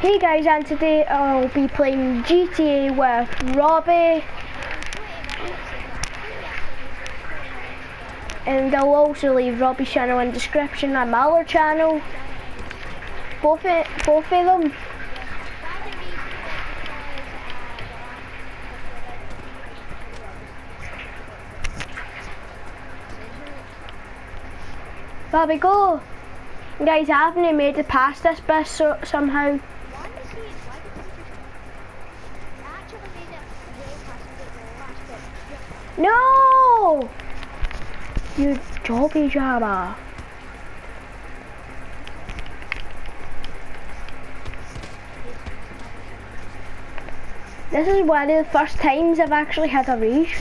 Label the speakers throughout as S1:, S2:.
S1: Hey guys, and today I'll be playing GTA with Robbie. And I'll also leave Robbie's channel in description and my channel. Both of, both of them. Bobby, go! Guys, I haven't made it past this bit so, somehow. No! You jobby jabber. This is one of the first times I've actually had a rage.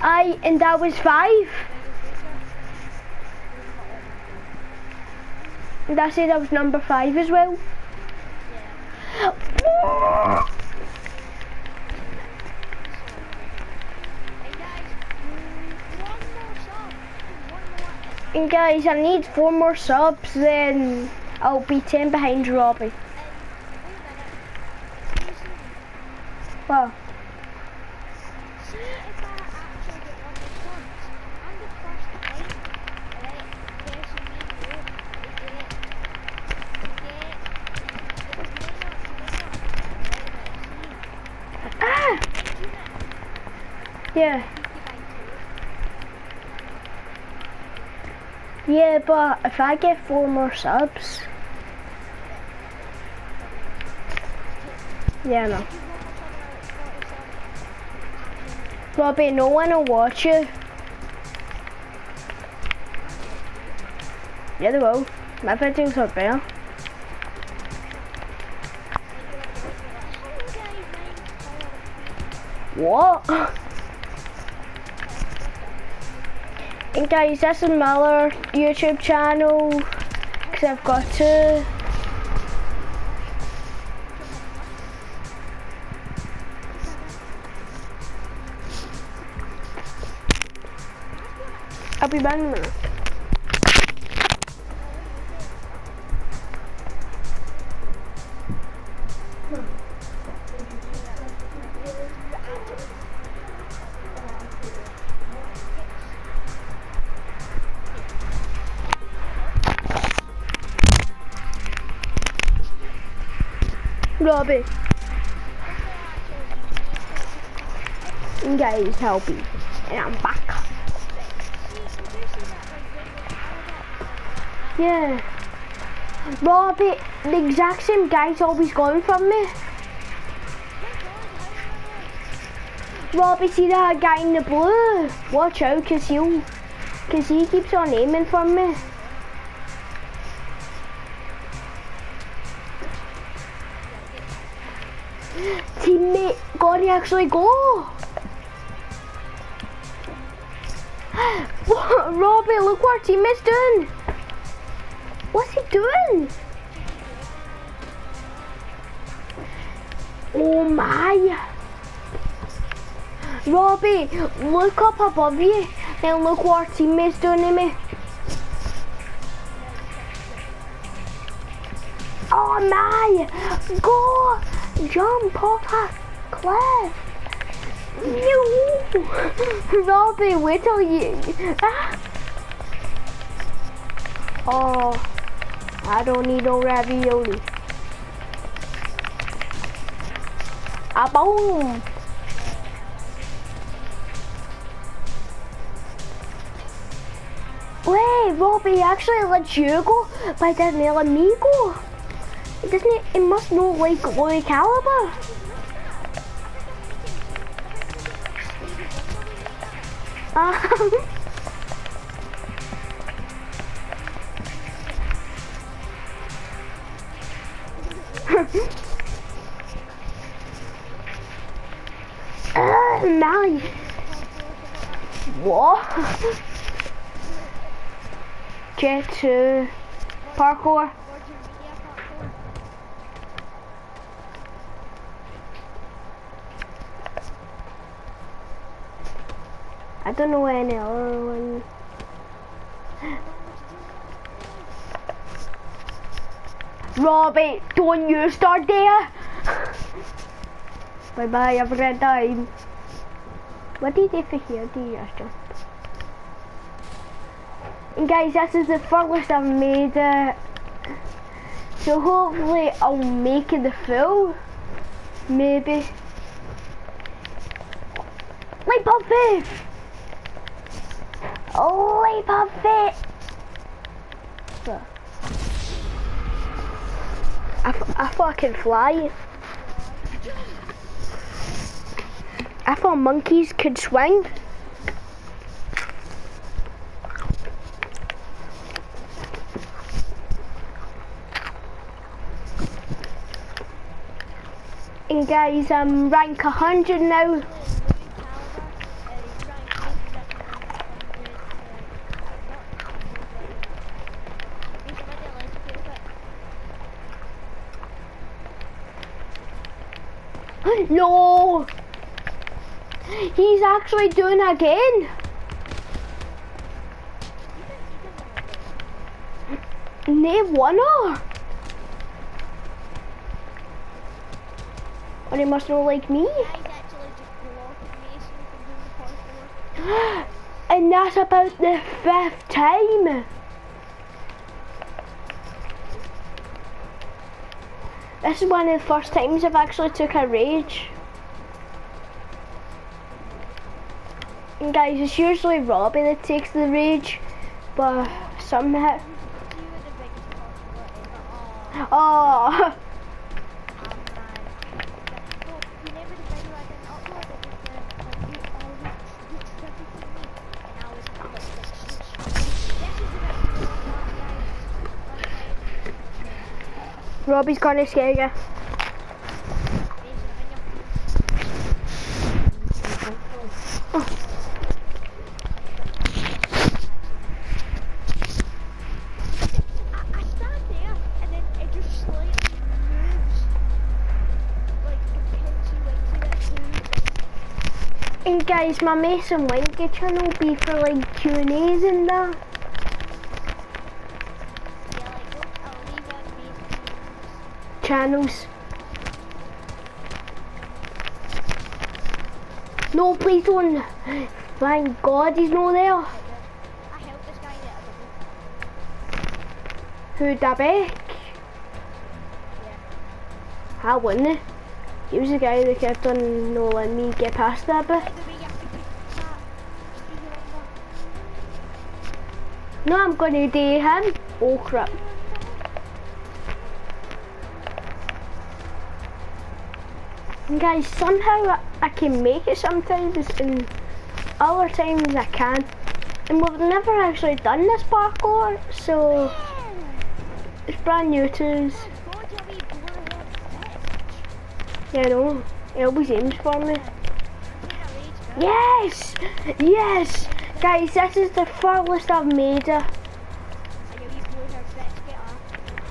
S1: I and that was five. And I said I was number five as well. And guys, I need four more subs, then I'll be 10 behind Robbie. Well. Ah! Yeah. Yeah, but if I get four more subs. Yeah, no. Robbie, no one will watch you. Yeah, they will. My videos are better. What? Guys, this is my YouTube channel, because I've got two. I'll be back in a minute. Robbie. And guys, help me. And I'm back. Yeah. Robbie, the exact same guy's always going from me. Robbie, see that guy in the blue? Watch out, cause he'll, cause he keeps on aiming from me. Teammate, God, he actually go. Robbie, look what our teammate's doing. What's he doing? Oh my. Robbie, look up above you and look what our teammate's doing to me. Oh my! Go! Jump off a cliff! You! Robbie, wait till you... Ah. Oh, I don't need no ravioli. Ah, boom! Wait, Robbie actually let you go, but doesn't he let me go? It doesn't it, it must know like Loy Caliber. Um, uh, Mally. What? Get to parkour. I don't know any other one.
S2: Robbie, don't you start there. bye bye, have a great time. What did you for here? Do you just jump? And guys, this is the furthest I've made it. So hopefully I'll make it the full. Maybe. Leap of Leap of faith! I, I thought I could fly. I thought monkeys could swing. And guys, I'm rank 100 now. no! He's actually doing it again. Name one or? Or he must not like me. and that's about the fifth time. This is one of the first times I've actually took a rage. And guys, it's usually Robbie that takes the rage, but somehow... Oh! Robbie's gonna scare you. And guys, my Mason Wingate channel be for like Q&As and that. Channels. No, please don't. Thank God he's not there. Who, Dabek? Yeah. I wouldn't. He was the guy that kept on no letting me get past that bit. No, I'm gonna do him. Oh crap. Guys, somehow I can make it sometimes and other times I can't. And we've never actually done this parkour, so it's brand new to us. Yeah, I know. It always aims for me. Yes! Yes! Guys, this is the furthest I've made it.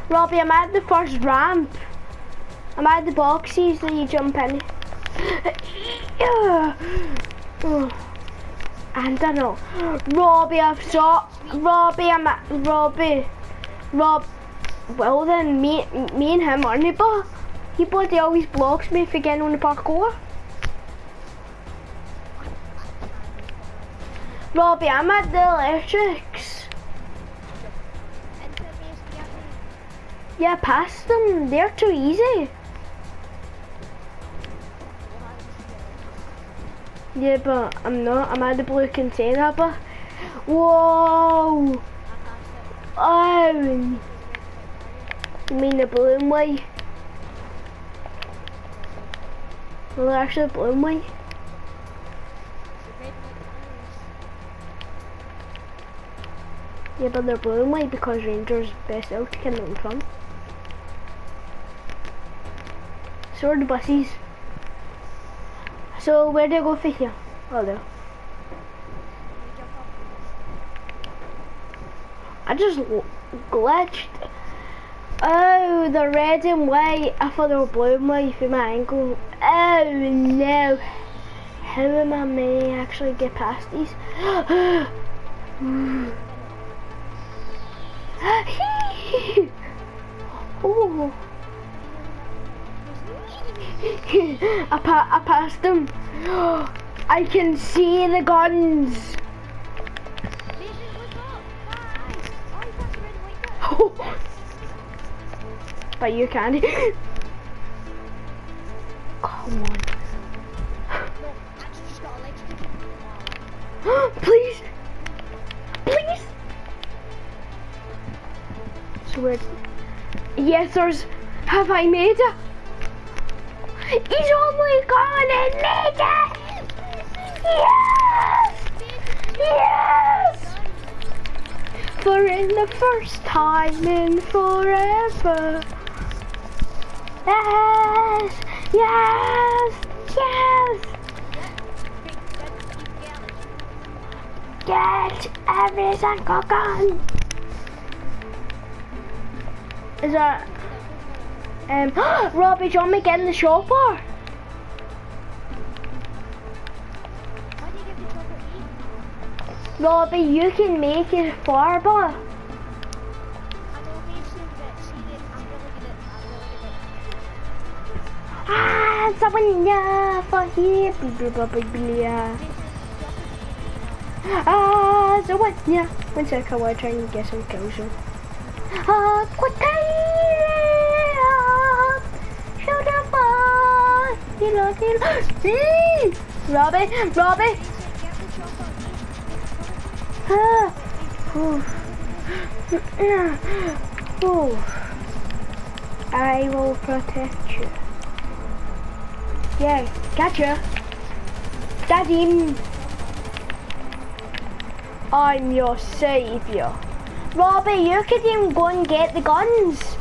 S2: Robbie, I'm at the first ramp. I'm at the boxes that you jump in. and I know. Robbie, I've shot. Robbie, I'm at Robbie. Rob. Well then, me, me and him are neighbour. He bloody always blocks me for getting on the parkour. Robbie, I'm at the electrics. Yeah, pass them. They're too easy. Yeah, but I'm not. I'm at the blue container, but... Whoa! Oh! You mean the balloon way? Well, actually the balloon way. Yeah, but they're balloon way because Rangers best out to come in front. So are the buses. So where do I go for here? Oh there. I just glitched. Oh, the red and white. I thought they were blue and white for my ankle. Oh no. How am I may actually get past these? oh. I, pa I passed them. I can see the guns. Oh. but you can't. Come on. Please. Please. Swear. Yes, there's. Have I made it? He's only gone made it! Yes! Yes! For in the first time in forever. Yes! Yes! Yes! Get every single gun! Is that... Um, Robbie, do you want me getting the chopper? Robbie, you can make it farther. Ah, someone yeah, for here, blah. Ah, so what? Yeah, one second, while I try and get some kills. Ah, what Shoot ball! Hilo, hilo. Robbie, Robbie. Ah. Ooh. Ooh. I will protect you. Yeah, gotcha. Daddy. I'm your savior. Robbie, you could even go and get the guns.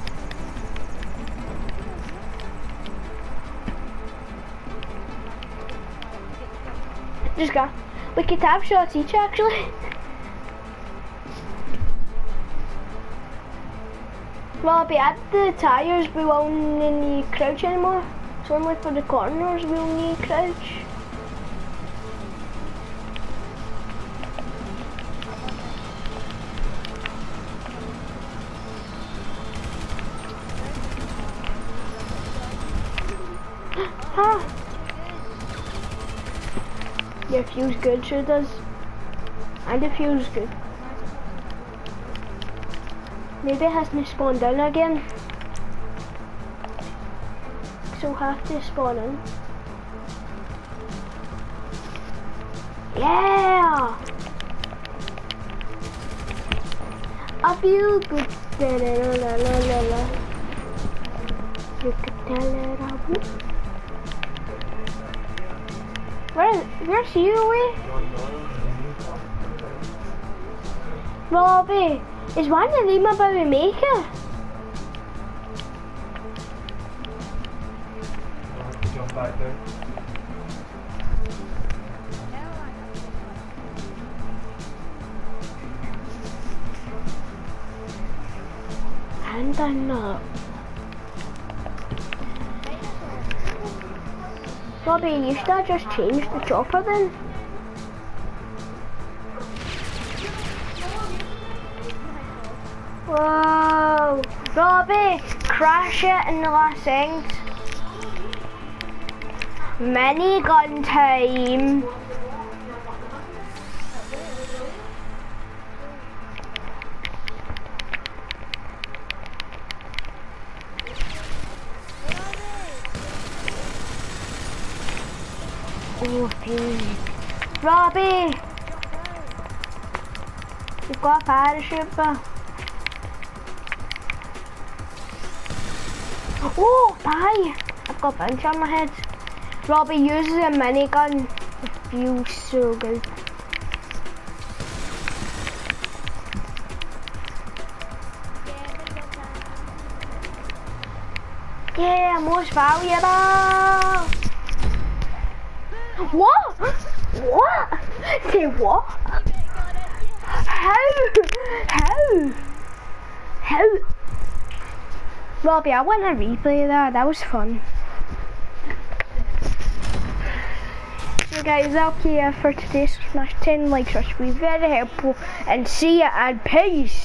S2: Just go. We could have shots each actually. be at the tires we won't need crouch anymore. It's only for the corners we'll need crouch. Your fuse good, sure does. And the fuse good. Maybe it hasn't spawned down again. So have to spawn in. Yeah! I feel good. La la la la la la. You can tell it. Where, where's you away? Robbie, is one of them about to make it? And I'm not. Robbie, you should have just changed the chopper then. Whoa! Robbie, crash it in the last. Minigun time. Robbie! You've got a parachute. Oh, bye! I've got a bunch on my head. Robbie uses a minigun. It feels so good. Yeah, most valuable. What? What? Say what? How? How? How? Robbie, I want to replay that. That was fun. So guys, that's here for today's Smash 10 likes, which would be very helpful. And see ya and peace.